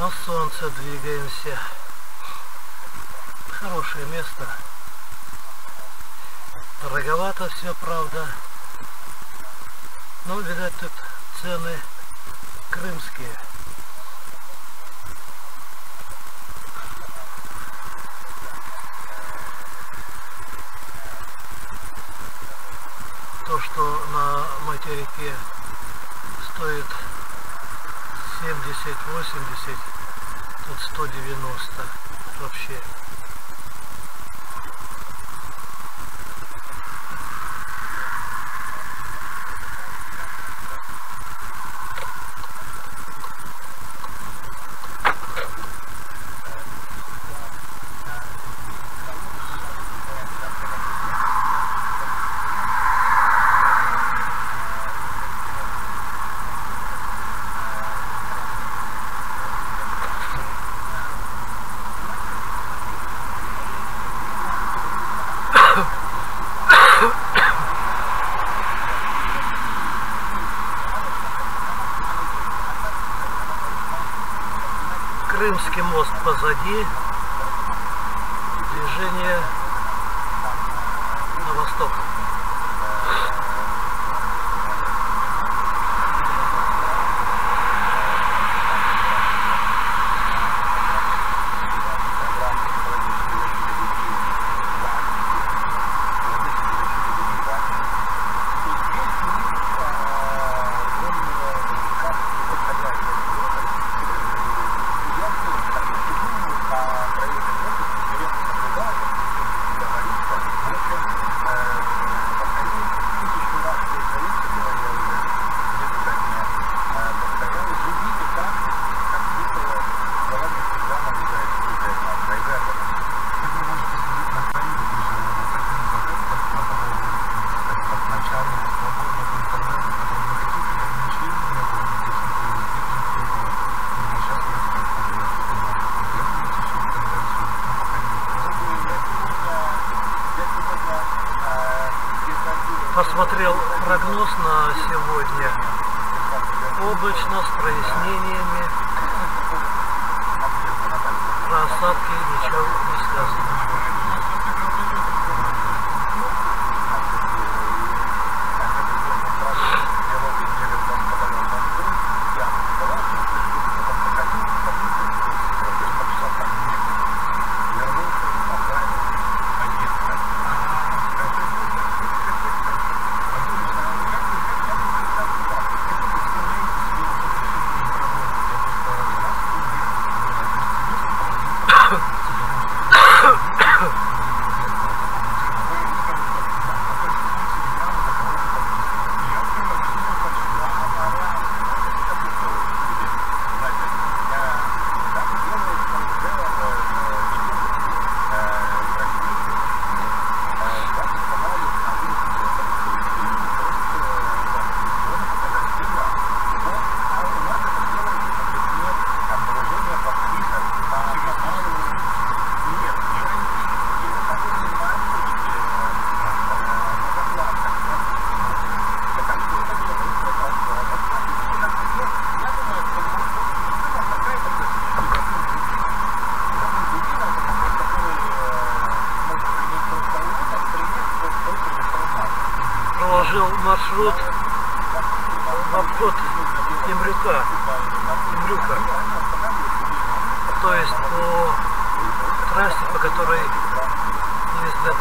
На солнце двигаемся. Хорошее место. Дороговато все, правда. Но, видать, тут цены крымские. То, что на материке стоит 70-80, тут 190 вообще. предложил маршрут обход Темрюка. Темрюка. То есть по трассе, по которой ездят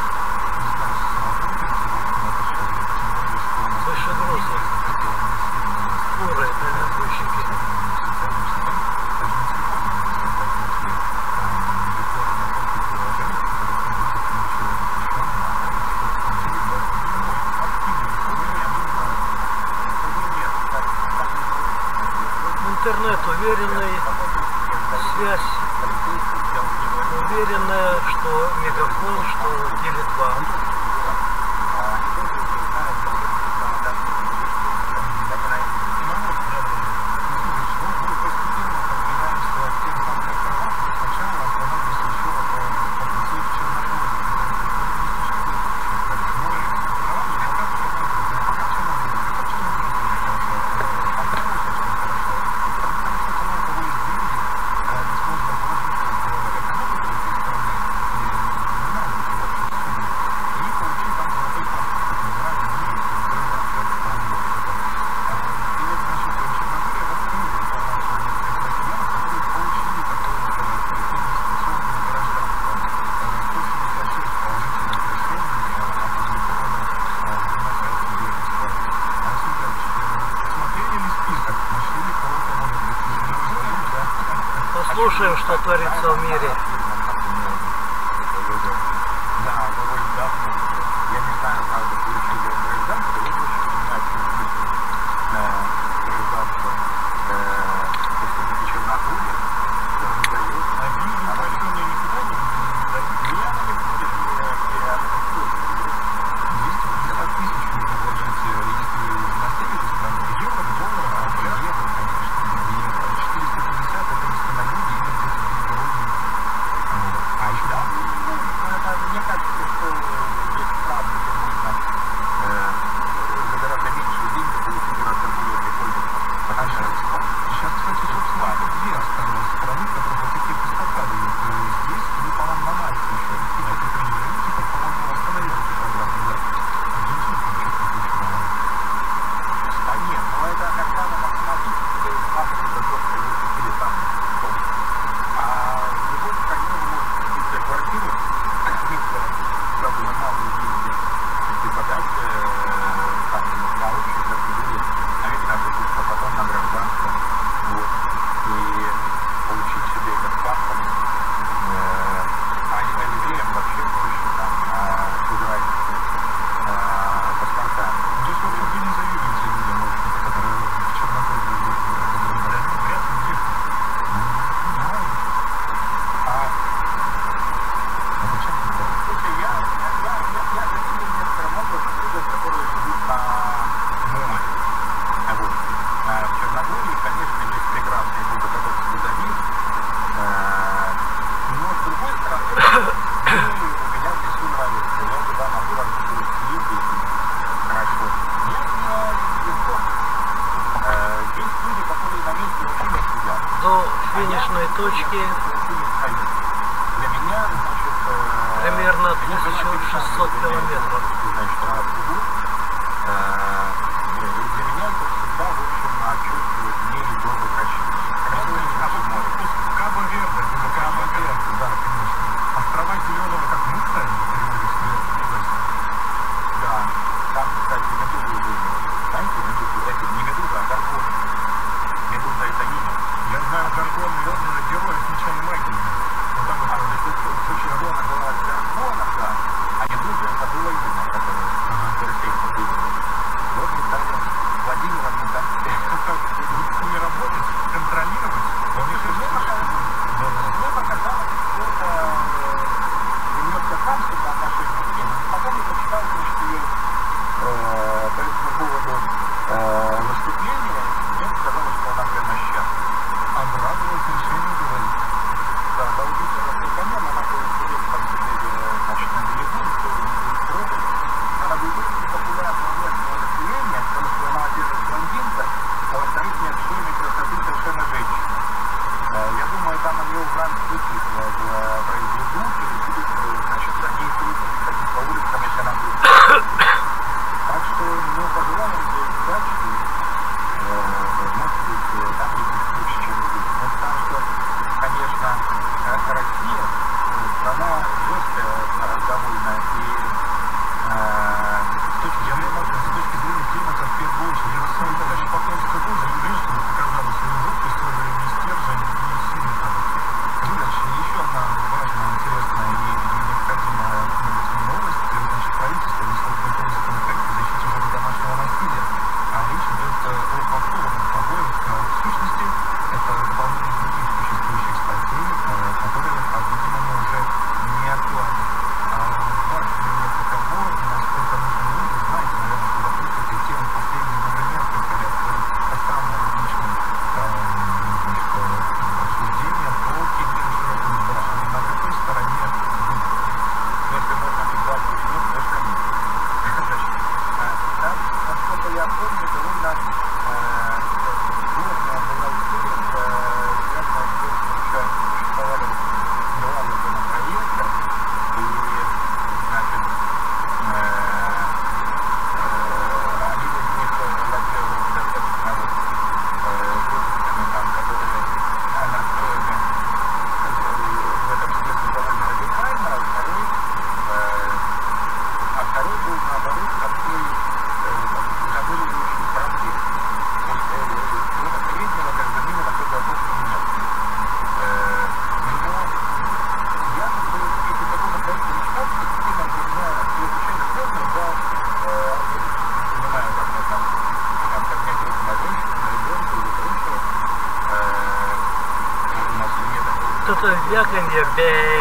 looking, you big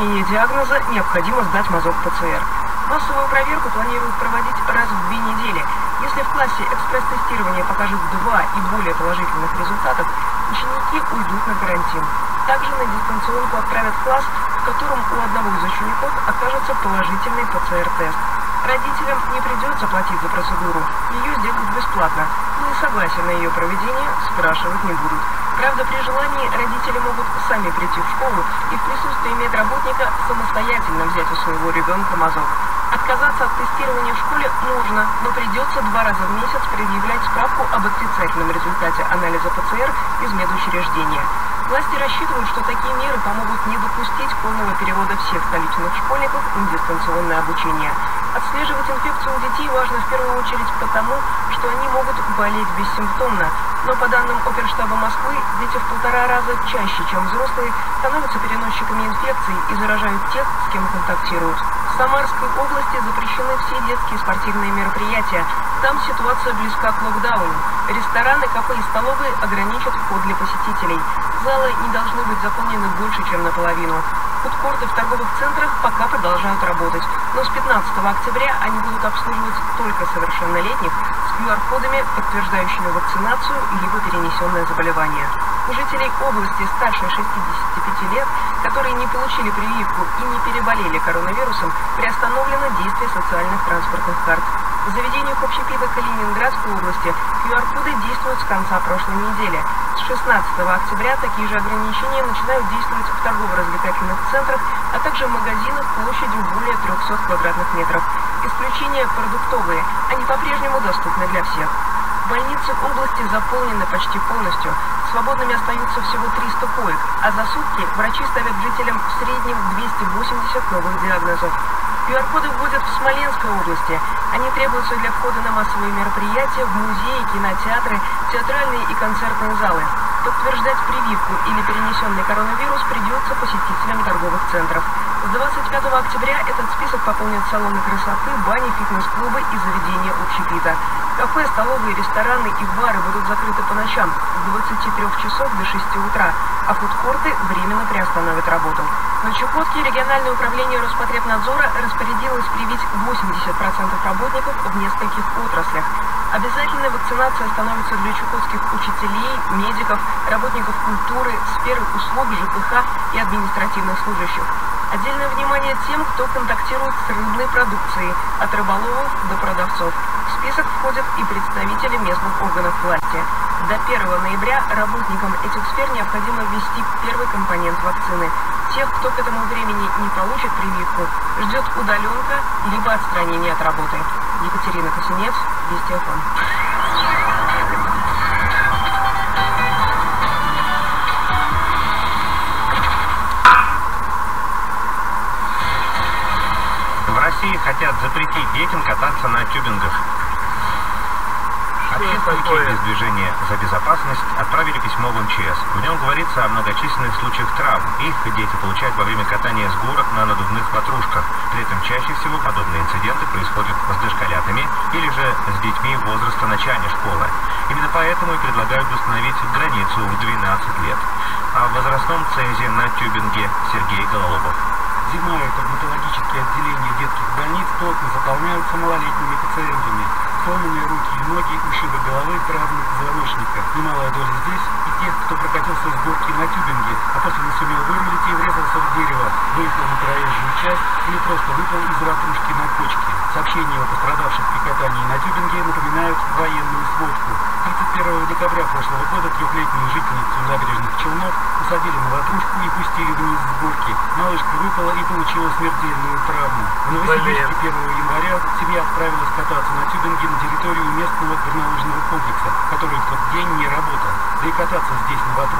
уточнения диагноза необходимо сдать мазок ПЦР. Массовую проверку планируют проводить раз в две недели. Если в классе экспресс-тестирование покажет два и более положительных результатов, ученики уйдут на карантин. Также на дистанционку отправят класс, в котором у одного из учеников окажется положительный ПЦР-тест. Родителям не придется платить за процедуру, ее сделают бесплатно, но и согласие на ее проведение спрашивать не будут. Правда, при желании родители могут сами прийти в школу и в присутствии медработника самостоятельно взять у своего ребенка мазок. Отказаться от тестирования в школе можно, но придется два раза в месяц предъявлять справку об отрицательном результате анализа ПЦР из медучреждения. Власти рассчитывают, что такие меры помогут не допустить полного перевода всех столичных школьников на дистанционное обучение. Отслеживать инфекцию у детей важно в первую очередь потому, что они могут болеть бессимптомно. Но по данным Оперштаба Москвы, дети в полтора раза чаще, чем взрослые, становятся переносчиками инфекций и заражают тех, с кем контактируют. В Самарской области запрещены все детские спортивные мероприятия. Там ситуация близка к локдауну. Рестораны, кафе и столовые ограничат вход для посетителей. Залы не должны быть заполнены больше, чем наполовину. Фудкорты в торговых центрах пока продолжают работать, но с 15 октября они будут обслуживать только совершеннолетних с QR-кодами, подтверждающими вакцинацию либо перенесенное заболевание. У жителей области старше 65 лет, которые не получили прививку и не переболели коронавирусом, приостановлено действие социальных транспортных карт. В заведениях общепита Калининградской области QR-коды действуют с конца прошлой недели. С 16 октября такие же ограничения начинают действовать в торгово-развлекательных центрах, а также в магазинах площадью более 300 квадратных метров. Исключения продуктовые, они по-прежнему доступны для всех. Больницы области заполнены почти полностью. Свободными остаются всего 300 коек, а за сутки врачи ставят жителям в среднем 280 новых диагнозов. QR-коды вводят в Смоленской области. Они требуются для входа на массовые мероприятия, в музеи, кинотеатры, театральные и концертные залы. Подтверждать прививку или перенесенный коронавирус придется посетителям торговых центров. С 25 октября этот список пополнит салоны красоты, бани, фитнес-клубы и заведения общепита. Кафе, столовые, рестораны и бары будут закрыты по ночам с 23 часов до 6 утра, а фудкорты временно приостановят работу. На Чукотке региональное управление Роспотребнадзора распорядилось привить 80% работников в нескольких отраслях. Обязательной вакцинация становится для чукотских учителей, медиков, работников культуры, сферы услуг, ЖКХ и административных служащих. Отдельное внимание тем, кто контактирует с рыбной продукцией, от рыболовов до продавцов. В список входят и представители местных органов власти. До 1 ноября работникам этих сфер необходимо ввести первый компонент вакцины. Тех, кто к этому времени не получит прививку, ждет удаленка либо отстранение от работы. Екатерина Косинец, Вести ФМ. В России хотят запретить детям кататься на тюбингах. Такое? из движения «За безопасность» отправили письмо в МЧС. В нем говорится о многочисленных случаях травм. Их дети получают во время катания с горок на надувных ватрушках. При этом чаще всего подобные инциденты происходят с дошколятами или же с детьми возраста начальной школы. Именно поэтому и предлагают установить границу в 12 лет. О возрастном цензе на тюбинге Сергей Гололобов. Зимой травматологические отделения детских больниц плотно заполняются малолетними пациентами. Сломанные руки и ноги, ушибы головы, травмы позвоночника. Немалая доля здесь и тех, кто прокатился с горки на тюбинге, а после не сумел вырулить и врезался в дерево, выехал на проезжую часть или просто выпал из ватрушки на кочке. Сообщения о пострадавших при катании на тюбинге напоминают военную сводку. 31 декабря прошлого года трехлетнюю жительницу набережных Челнов посадили на ватрушку и пустили вниз с горки. Малышка выпала и получила смертельную травму. В Новосибирске 1 января семья отправилась кататься на тюбинге на территорию местного горнолыжного комплекса, который в тот день не работал. Да и кататься здесь на ватрушках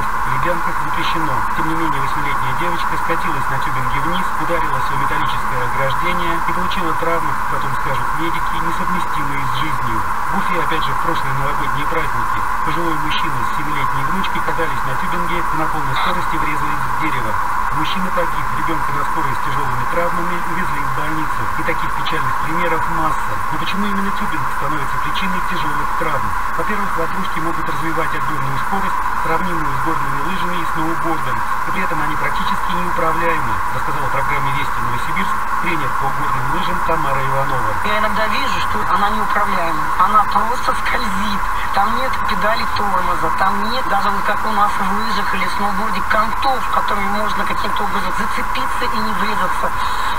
лебянках запрещено. Тем не менее, восьмилетняя девочка скатилась на тюбинге вниз, ударилась о металлическое ограждение и получила травмы, как потом скажут медики, несовместимые с жизнью. В Уфе, опять же, в прошлые новогодние праздники пожилой мужчина с семилетней внучкой катались на тюбинге и на полной скорости врезались в дерево. Мужчина погиб, ребенка на скорой с тяжелыми травмами увезли в больницу. И таких печальных примеров масса. Но почему именно тюбинг становится причиной тяжелых травм? Во-первых, ватрушки могут развивать отборную скорость, сравнимую с горными лыжами и сноубордом. И при этом они практически неуправляемы, рассказала программе «Вести Новосибирск» тренер по горным лыжам Тамара Иванова. Я иногда вижу, что она неуправляема. Она просто скользит. Там нет педали тормоза, там нет даже вот как у нас в лыжах или сноуборде контов, которыми можно каким-то образом зацепиться и не врезаться.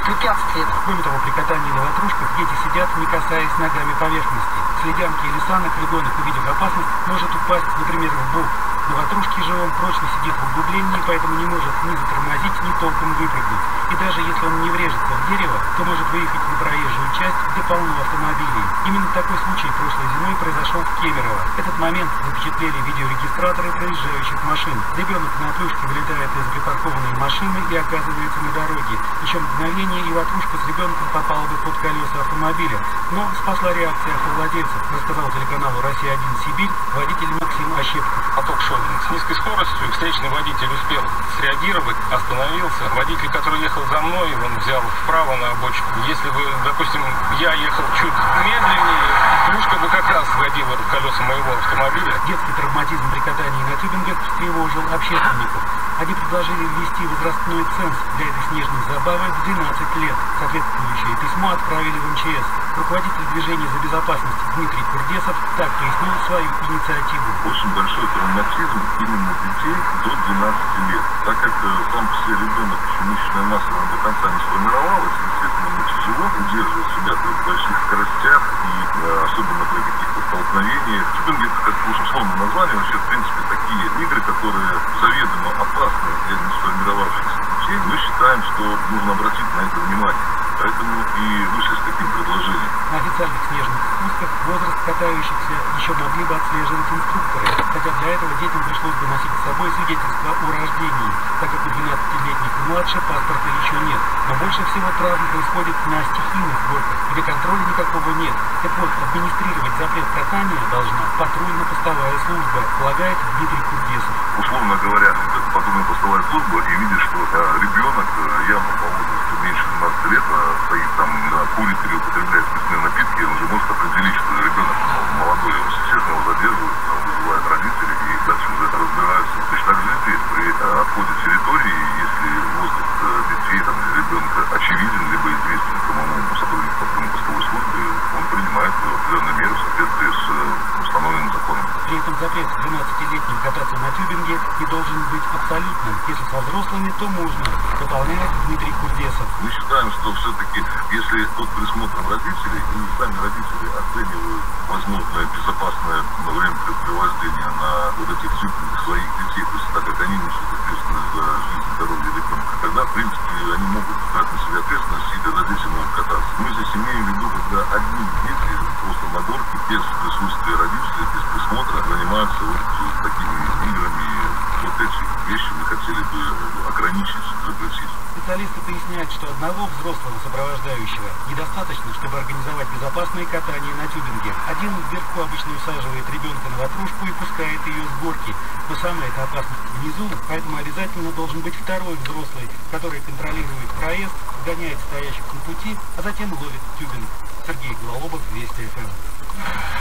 препятствие. Кроме того, при катании на ватрушках дети сидят, не касаясь ногами поверхности. С ледянки или санок ребенок, увидев опасность, может упасть, например, в бок. На ватрушке же он прочно сидит в углублении, поэтому не может ни затормозить, ни толком выпрыгнуть. И даже если он не врежется в дерево, то может выехать на проезжую часть, где полно автомобилей. Именно такой случай прошлой зимой произошел в Кемерово. Этот момент запечатлели видеорегистраторы проезжающих машин. Ребенок на отлюжке вылетает из припаркованной машины и оказывается на дороге. Еще мгновение, и ватрушка с ребенком попала бы под колеса автомобиля. Но спасла реакция автовладельцев, рассказал телеканалу «Россия-1 Сибирь» водитель Максим Ощепков. Поток шел с низкой скоростью, встречный водитель успел среагировать, остановился. Водитель, который ехал за мной, он взял вправо на обочку. Если бы, допустим, я ехал чуть медленнее, плюшка бы как раз сгодила колеса моего автомобиля. Детский травматизм при катании на тюбингах встревожил общественников. Они предложили ввести возрастной ценз для этой снежной забавы в 12 лет. Соответствующее письмо отправили в МЧС. Руководитель движения за безопасность Дмитрий Курдесов так пояснил свою инициативу. Очень большой травматизм именно детей до 12 лет. Так как сам по себе ребенок еще мышечная масса до конца не сформировалась, тяжело удерживать себя при больших скоростях и э, особенно при каких-то столкновениях. Тюбинг это как условно название, вообще в принципе такие игры, которые заведомо опасны для не сформировавшихся детей. Мы считаем, что нужно обратить на это внимание. Поэтому и вышли с таким предложением. На официальных снежных спусках возраст катающихся еще могли бы отслеживать инструкторы, хотя для этого детям пришлось бы носить с собой свидетельство о рождении, так как у 12-летних и младше паспорта еще нет. Но больше всего травм происходит на стихийных горках, где контроля никакого нет. Так вот, администрировать запрет катания должна патрульно-постовая служба, полагает Дмитрий Курдесов. Условно говоря, патрульно-постовая служба и видит, что ребенок э, явно по возрасту меньше 12 лет, стоит там, да, курит или употребляет спиртные напитки, он уже может определить, что ребенок молодой, он, естественно, его задерживают, там, вызывают родителей и дальше уже разбираются. Точно так же здесь, при э, обходе территории, если возраст э, детей там, ребенка очевиден, либо известен самому сотруднику патрульно-постовой службы, он принимает определенные меры в соответствии с э, установленным законом. При этом запрет 12-летним кататься на тюбинге не должен быть абсолютным. Если со взрослыми, то можно, дополняет Дмитрий Курдесов. Мы считаем, что все-таки, если под присмотром родителей, и сами родители оценивают возможное безопасное время препровождения на вот этих тюбингах своих детей, то есть так как они несут ответственность за жизнь и здоровье ребенка, тогда, в принципе, они могут брать на себя ответственность и тогда дети могут кататься. Мы здесь имеем в виду, когда одни дети просто на горке без присутствия родителей, без присмотра занимаются вот такими играми. Вот эти вещи мы хотели бы ограничить, запретить. Специалисты поясняют, что одного взрослого сопровождающего недостаточно, чтобы организовать безопасное катание на тюбинге. Один вверху обычно усаживает ребенка на ватрушку и пускает ее с горки. Но самая эта опасность внизу, поэтому обязательно должен быть второй взрослый, который контролирует проезд, гоняет стоящих на пути, а затем ловит тюбинг. Сергей Гололобов, Вести ФМ.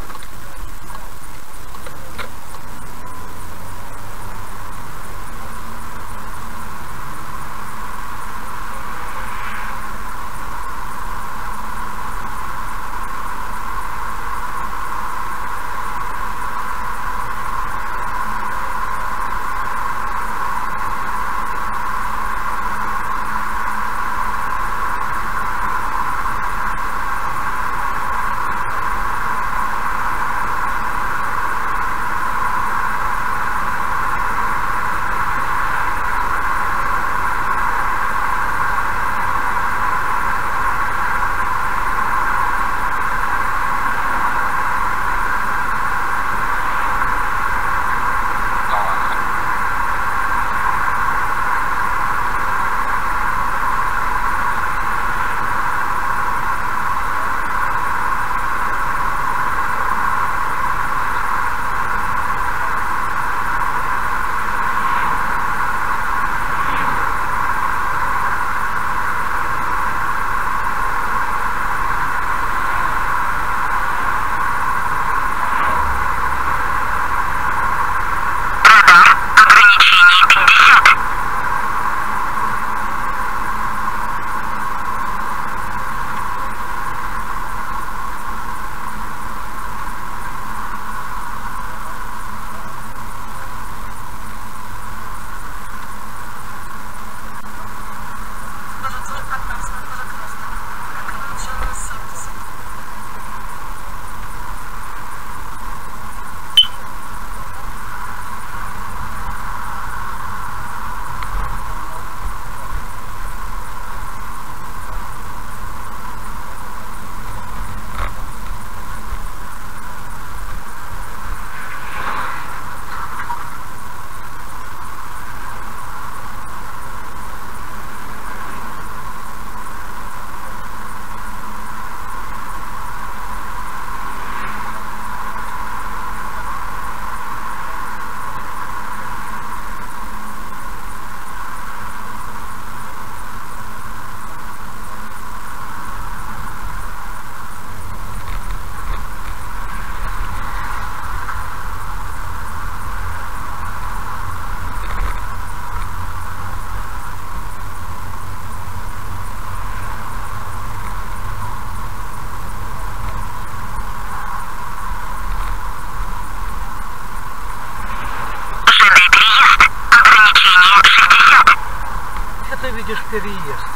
видишь переезд?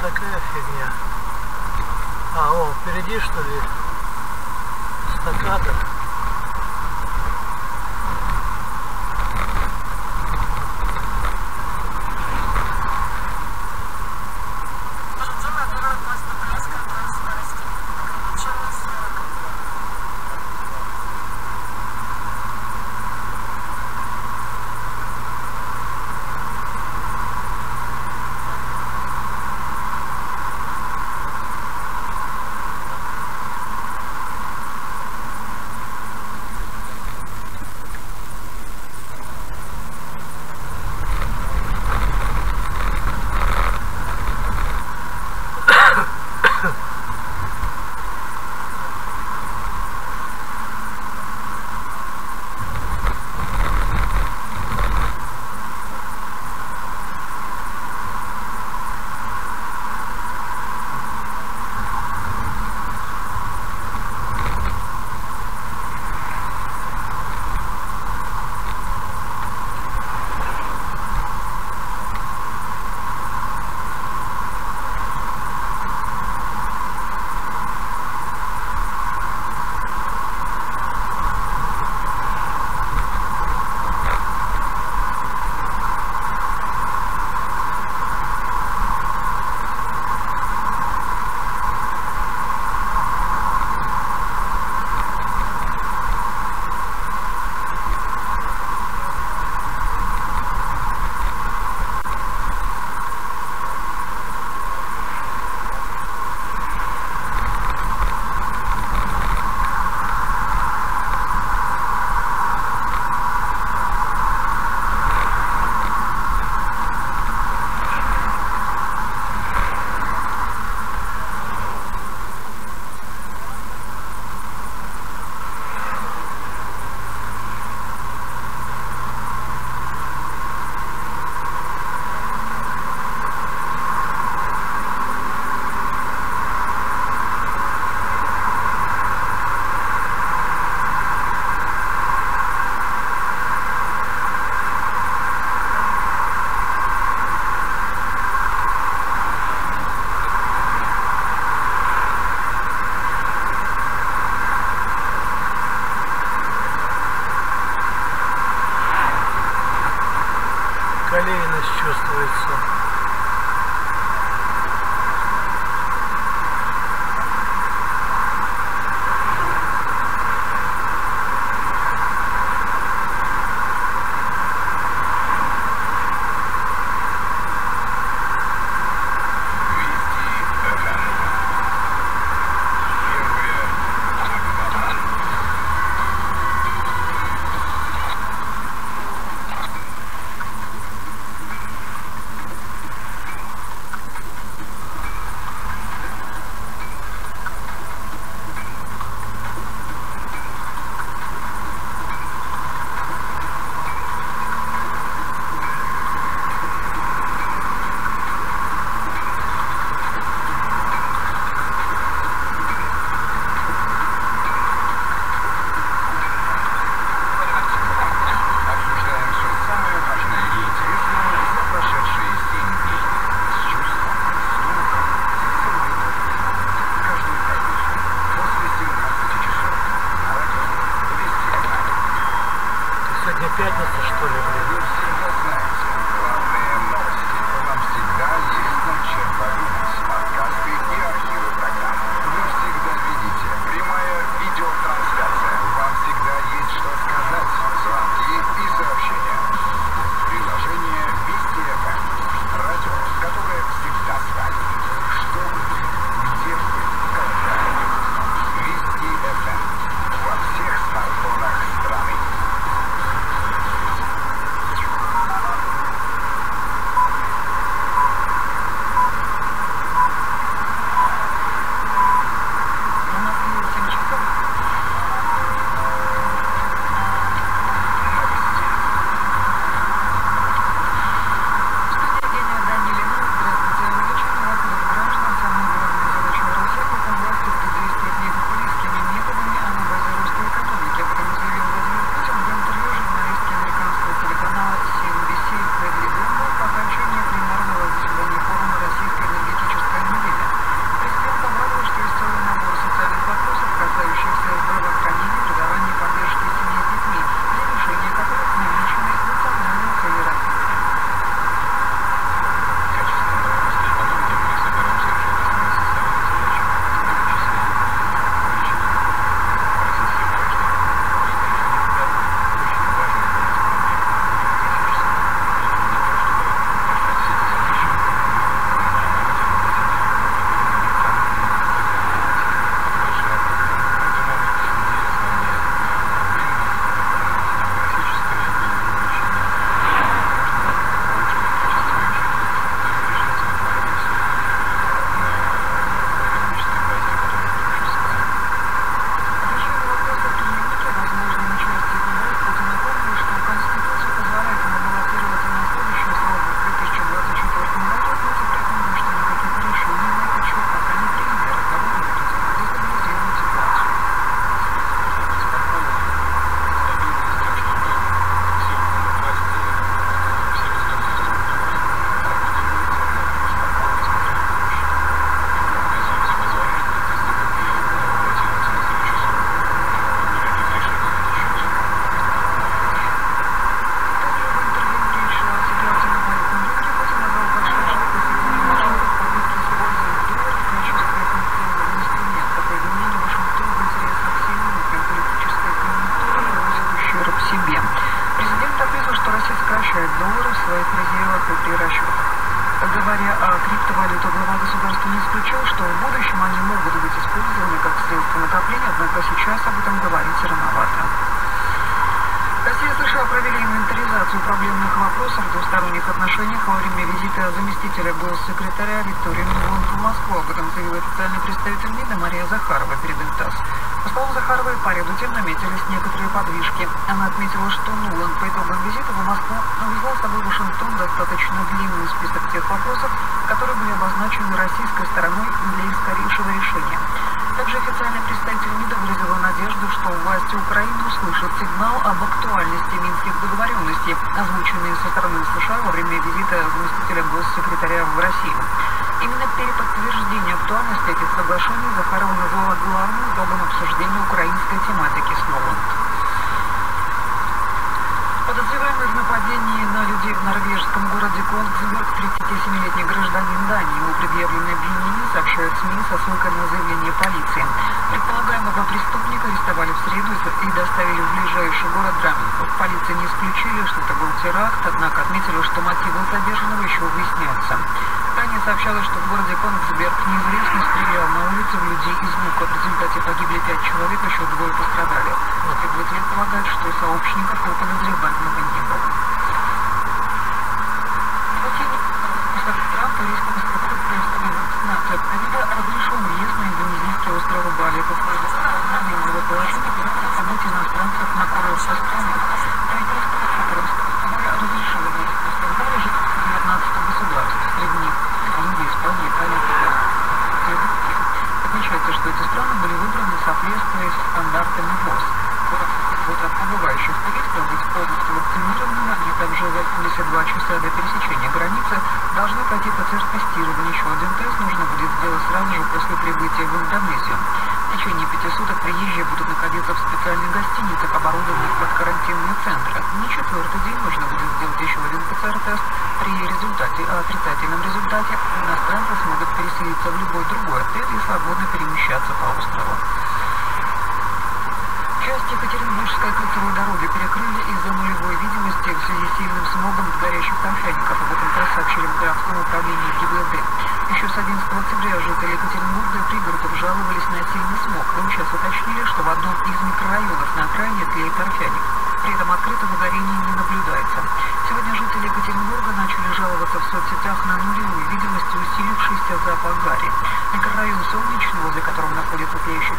Такая фигня. А, о, впереди что ли? Отношениях во время визита заместителя госсекретаря Виктории Нуланд в Москву. Об этом заявил официальный представитель МИДа Мария Захарова перед ТАСС. По словам Захаровой, по ряду тем наметились некоторые подвижки. Она отметила, что Нуланд по итогам визита в Москву взял с собой Вашингтон достаточно длинный список тех вопросов, которые были обозначены российской стороной для их скорейшего решения. Также официальный представитель МИДа власти Украины услышат сигнал об актуальности минских договоренностей, озвученные со стороны США во время визита заместителя госсекретаря в Россию. Именно переподтверждение актуальности этих соглашений Захарова назвала главным итогом обсуждения украинской тематики с Ноланд. Подозреваемый в нападении на людей в норвежском городе Конгсберг 37-летний гражданин Дании. Ему предъявлены обвинения, сообщают СМИ со ссылкой на заявление полиции. Предполагаемого преступника арестовали в среду и доставили в ближайший город Драминг. В полиции не исключили, что это был теракт, однако отметили, что мотивы задержанного еще выясняются. Ранее сообщалось, что в городе Конгсберг неизвестный стрелял на улице в людей из лука. В результате погибли пять человек, еще двое пострадали. Следователи полагают, что сообщников у подозреваемого не было.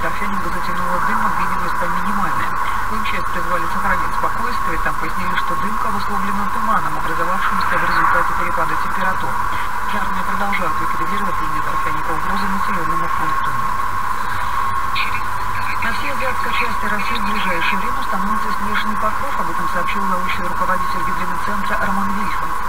Торфяник, затянуло дымом, видимость там минимальная. Вымчесть призвали сохранить спокойствие, там пояснили, что дымка обусловлена туманом, образовавшимся в результате перепада температур. Пожарные продолжают ликвидировать линии торфяника, угрозы населенному пункту. На всей азиатской части России в ближайшее время установится снежный покров. Об этом сообщил научный руководитель гидрометцентра Роман Вильфан.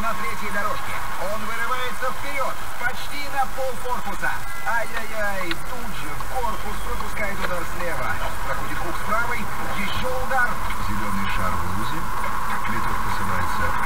на третьей дорожке. Он вырывается вперед, почти на пол корпуса. Ай-яй-яй, тут же корпус пропускает удар слева. Проходит хук с правой, еще удар. Зеленый шар в лузе, леток посылается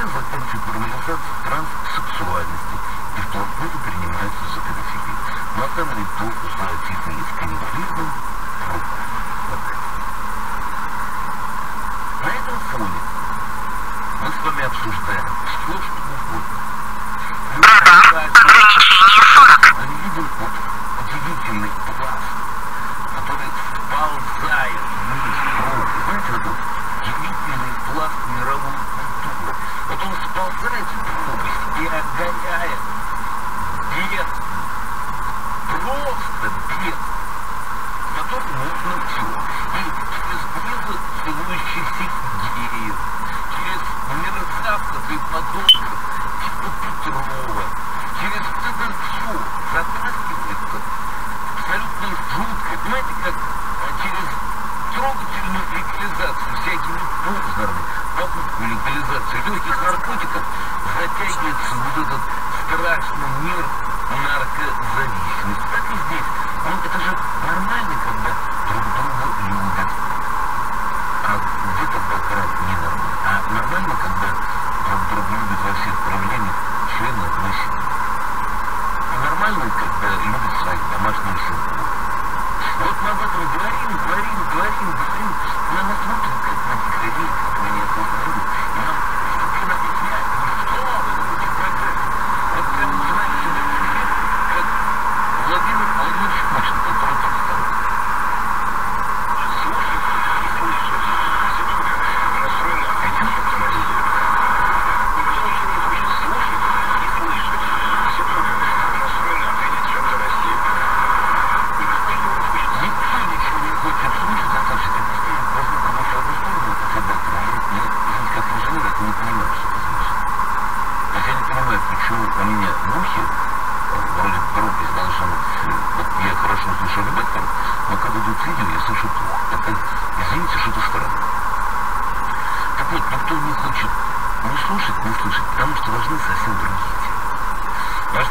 terrible things you put me to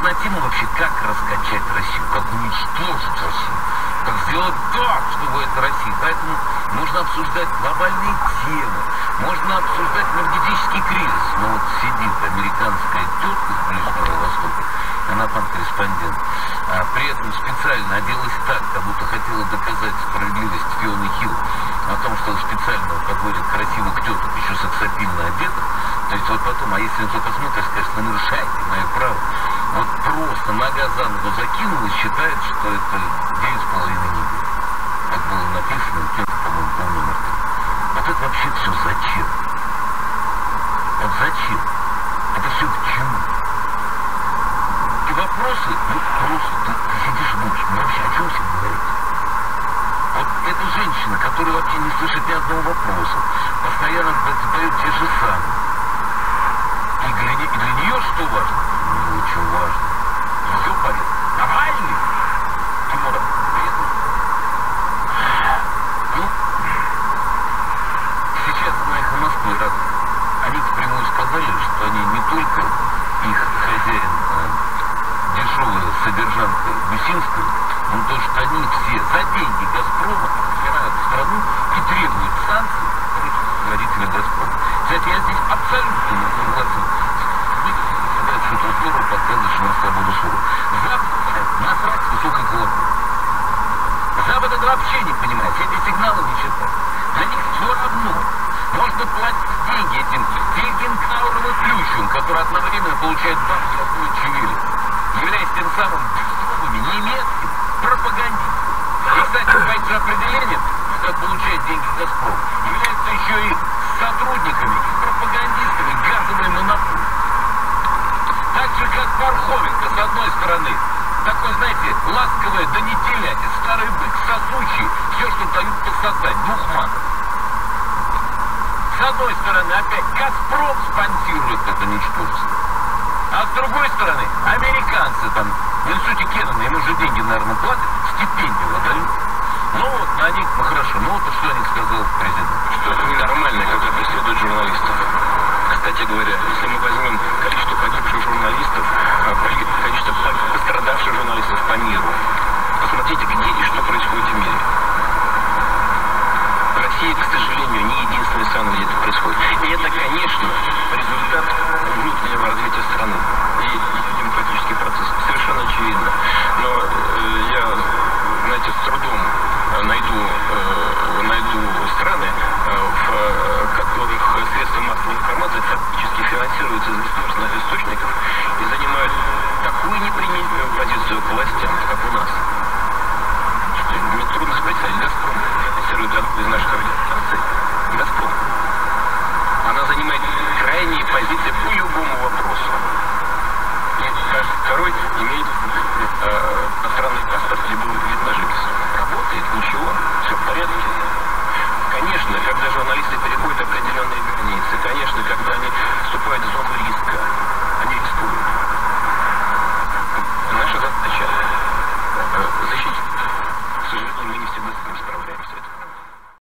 Важна тема вообще, как раскачать Россию, как уничтожить Россию, как сделать так, чтобы это Россия. Поэтому можно обсуждать глобальные темы, можно обсуждать энергетический кризис. Но вот сидит американская тетка с Ближнего Востока, она там корреспондент, а при этом специально оделась так, как будто хотела доказать справедливость Фионы Хилл о том, что специально подводят красивых теток, еще сексапильно одетых. То есть вот потом, а если он только смотрит, скажет, вы нарушаете мое право. Вот просто нога за ногу закинулась, считает, что это девять с половиной недель. Так было написано, тетка, по-моему, по номер. Вот это вообще все зачем? Вот зачем? Это все к чему? И вопросы, ну просто ты, ты сидишь и думаешь, ну вообще о чем все говорить? Вот эта женщина, которая вообще не слышит ни одного вопроса, постоянно задает те же самые. И для, не- для нее что важно? Не очень важно. Ее порядок. Навальный! Тимура, при этом... Ну, сейчас на эхо Москвы рад. Они впрямую сказали, что они не только их хозяин, а, дешевая содержанка Гусинская, но то, что они все за деньги Газпрома разбирают страну и требуют санкций против руководителя Газпрома. Кстати, я здесь абсолютно не согласен с дальше структуру, подсказывающую на свободу слова. Запад насрать с высокой колокольни. Запад это вообще не понимает, эти сигналы не читают. Для них все равно. Можно платить деньги этим Фейгенхауэрам и Плющевым, которые одновременно получают бабки от Deutsche Welle, являясь тем самым дешевыми немецким пропагандистами. И, кстати, по этим определениям, как получает деньги Газпром, являются еще и сотрудниками и пропагандистами газовой монополии. Так же, как Пархоменко, с одной стороны, такой, знаете, ласковое, да не телятин, старый бык, сосущий, все, что дают пососать, двухматов. С одной стороны, опять Газпром спонсирует это ничтожество. А с другой стороны, американцы там в институте Кеннона, ему же деньги, наверное, платят, стипендию выдают. Ну вот, на них, ну хорошо, ну вот что о них сказал президент. Что это ненормально, когда преследуют журналистов. Кстати говоря, если мы возьмем пострадавших журналистов, э, количество пострадавших журналистов по миру. Посмотрите, где и что происходит в мире. Россия, к сожалению, не единственная страна, где это происходит. И это, конечно, результат внутреннего развития страны и демократический процесс. Совершенно очевидно. Но э, я, знаете, с трудом э, найду, э, найду страны, средства массовой информации фактически финансируются из государственных источников и занимают такую неприменительную позицию к властям, как у нас. Что мне трудно сказать, а «Газпром» финансирует одну из наших организаций. «Газпром». Она занимает крайние позиции по любому вопросу. И каждый второй имеет э, иностранный паспорт либо вид на жительство. Работает, ничего, все в порядке. Конечно, когда журналисты переходят определенные границы. Конечно, когда они вступают в зону риска,